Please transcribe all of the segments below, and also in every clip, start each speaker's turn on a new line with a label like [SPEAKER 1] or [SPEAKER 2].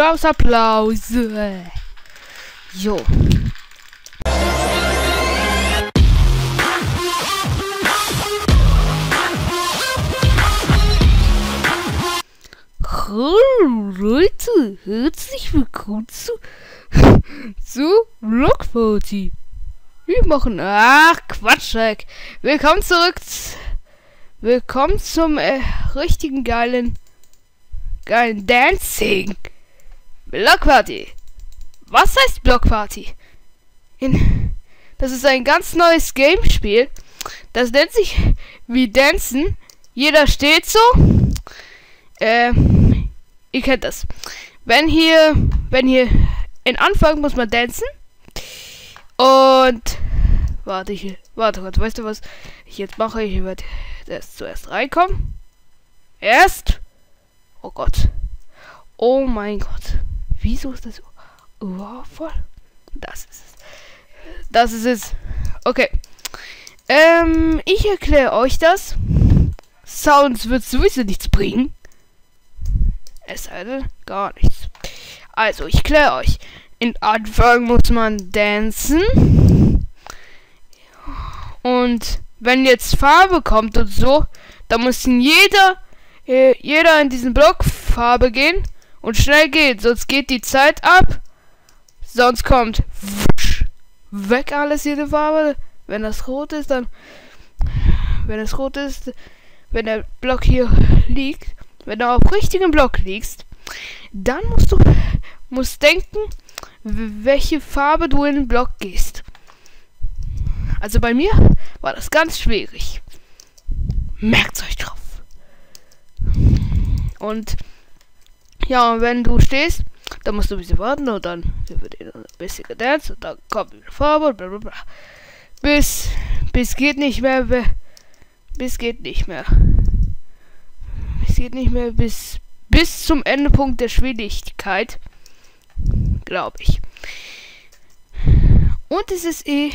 [SPEAKER 1] Applaus, Applaus. Jo. Hallo Leute, herzlich willkommen zu, zu Block Party. Wir machen, ach Quatsch, Heck. Willkommen zurück, willkommen zum äh, richtigen geilen, geilen Dancing. Block Party. Was heißt Block Party? In, das ist ein ganz neues Game-Spiel. Das nennt sich wie Dancen. Jeder steht so. Ähm, ihr kennt das. Wenn hier, wenn hier in Anfang muss man dancen. Und warte ich, warte Gott, weißt du was ich jetzt mache? Ich werde erst zuerst reinkommen. Erst. Oh Gott. Oh mein Gott. Wieso ist das? Oh, voll. Das ist es. Das ist es. Okay. Ähm, ich erkläre euch das. Sounds wird sowieso nichts bringen. Es sei denn, gar nichts. Also, ich kläre euch. In Anfang muss man dancen. Und wenn jetzt Farbe kommt und so, dann muss jeder, äh, jeder in diesen Block Farbe gehen und schnell geht, sonst geht die Zeit ab. Sonst kommt weg alles jede Farbe. Wenn das rot ist, dann wenn es rot ist, wenn der Block hier liegt, wenn du auf richtigen Block liegst, dann musst du musst denken, welche Farbe du in den Block gehst. Also bei mir war das ganz schwierig. Merkt euch drauf. Und ja, wenn du stehst, dann musst du ein bisschen warten und dann wird ein bisschen gedanced und dann kommt eine Farbe und bla bla bla. Bis, bis geht nicht mehr, bis geht nicht mehr. Es geht nicht mehr bis, bis zum Endepunkt der Schwierigkeit. Glaube ich. Und es ist eh,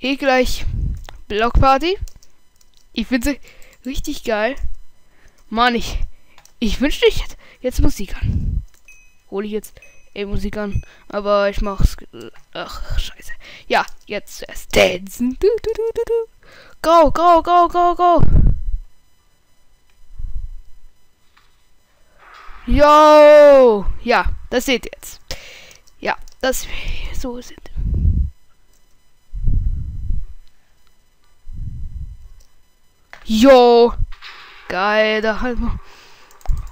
[SPEAKER 1] eh gleich Blockparty. Ich finde sie richtig geil. Mann, ich, ich wünschte, ich hätte jetzt Musik an. Hole ich jetzt eh Musik an. Aber ich mach's. Ach, scheiße. Ja, jetzt erst du. Go, go, go, go, go. Yo! Ja, das seht ihr jetzt. Ja, das so sind. Yo! Geil, da halt mal.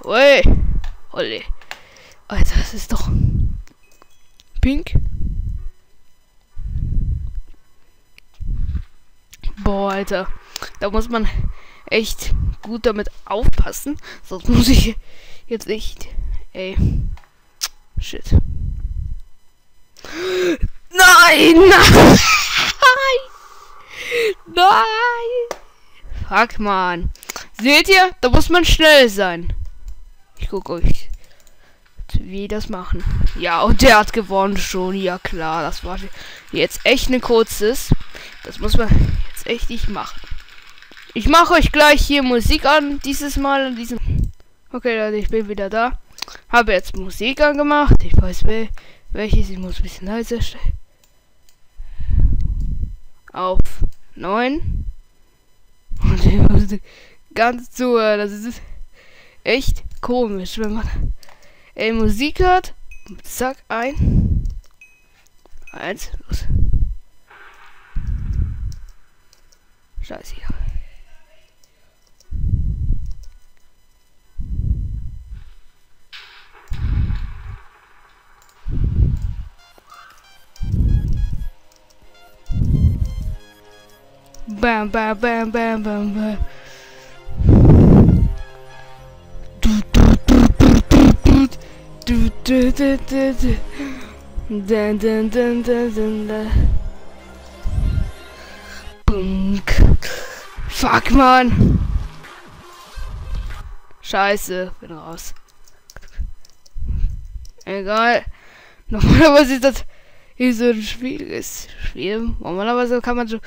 [SPEAKER 1] Ui! Olle. Alter, das ist doch pink. Boah, Alter. Da muss man echt gut damit aufpassen. Sonst muss ich jetzt nicht. Ey. Shit. Nein! Nein! Nein! Fuck, man. Seht ihr? Da muss man schnell sein. Ich gucke euch, wie das machen. Ja, und der hat gewonnen schon. Ja, klar. Das war jetzt echt eine kurzes. Das muss man jetzt echt nicht machen. Ich mache euch gleich hier Musik an. Dieses Mal diesem... Okay, Leute, ich bin wieder da. Habe jetzt Musik angemacht. Ich weiß wel welches. Ich muss ein bisschen leiser stellen. Auf 9. Und ich muss ganz zuhören. Das ist echt komisch, wenn man ey, Musik hört. Zack, ein. Eins, los. Scheiße hier. Bam, bam, bam, bam, bam, bam. Du, du, du, du, du. Dun, dun, dun, dun, dun, dun. Bunk. Fuck, man. Scheiße, bin raus. Egal. Normalerweise ist das hier so ein schwieriges Spiel. Normalerweise kann man so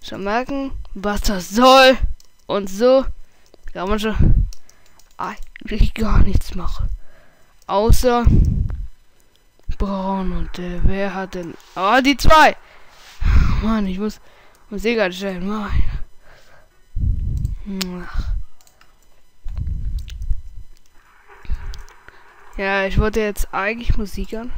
[SPEAKER 1] schon merken, was das soll. Und so kann man schon eigentlich gar nichts mache. Außer Braun und äh, wer hat denn... Ah, oh, die zwei! Mann, ich muss Musik anstellen. Mann. Ach. Ja, ich wollte jetzt eigentlich Musik an.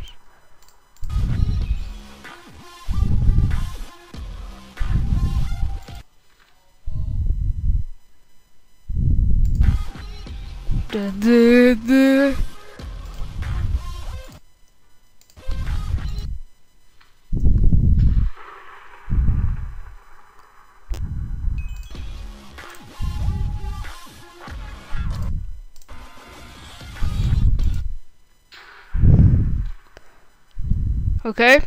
[SPEAKER 1] Da, da, da. Okay.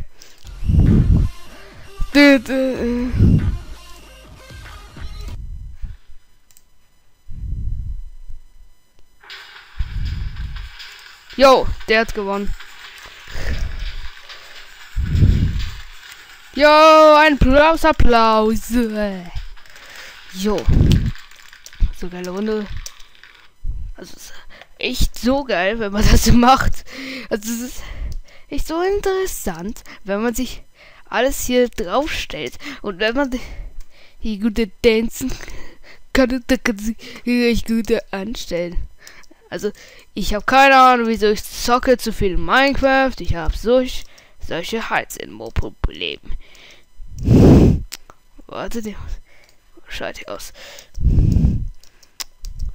[SPEAKER 1] Jo, der hat gewonnen. Jo, ein Applaus, Applaus. Jo. So geile Runde. Also, ist echt so geil, wenn man das macht. Also, es ist echt so interessant, wenn man sich alles hier draufstellt und wenn man die gute Dancen kann, dann kann sie echt gute anstellen. Also, ich habe keine Ahnung, wieso ich zocke zu viel Minecraft. Ich habe solch, solche Halsinmo-Probleme. Warte, die schaut aus.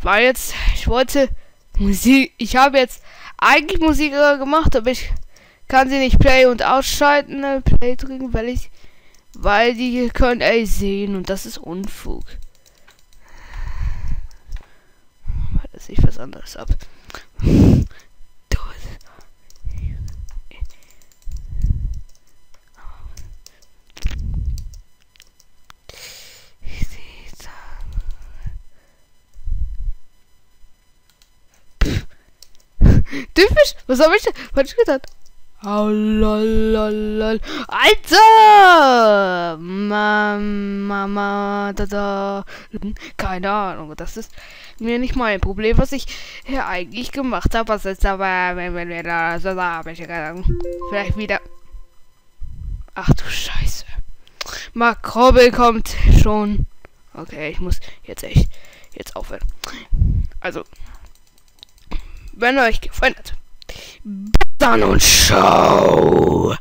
[SPEAKER 1] War jetzt, ich wollte Musik, ich habe jetzt eigentlich Musik gemacht, aber ich kann sie nicht Play und ausschalten, äh, Play drücken, weil ich, weil die können ey sehen und das ist Unfug. Das sich was anderes ab. Typisch, was habe ich denn falsch gedacht? Oh, lol, Alter! Mama, da, da. Keine Ahnung, das ist mir nicht mein Problem, was ich hier eigentlich gemacht habe. Was ist aber, wenn wir da so habe ich vielleicht wieder. Ach du Scheiße. Makrobel kommt schon. Okay, ich muss jetzt echt jetzt aufhören. Also, wenn euch gefallen hat, dann und schau.